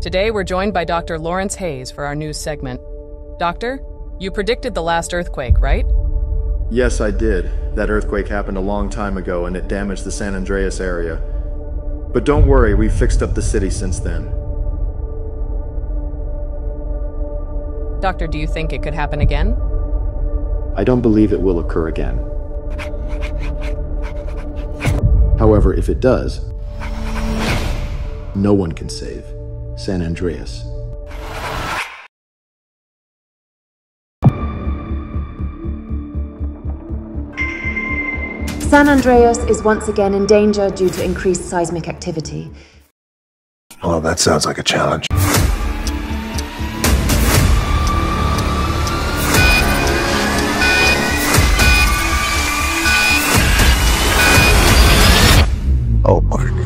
Today, we're joined by Dr. Lawrence Hayes for our news segment. Doctor, you predicted the last earthquake, right? Yes, I did. That earthquake happened a long time ago and it damaged the San Andreas area. But don't worry, we've fixed up the city since then. Doctor, do you think it could happen again? I don't believe it will occur again. However, if it does, no one can save San Andreas. San Andreas is once again in danger due to increased seismic activity. Well, that sounds like a challenge. Oh boy.